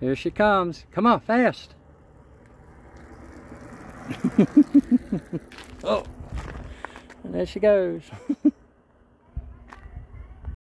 Here she comes. Come on, fast. oh, and there she goes.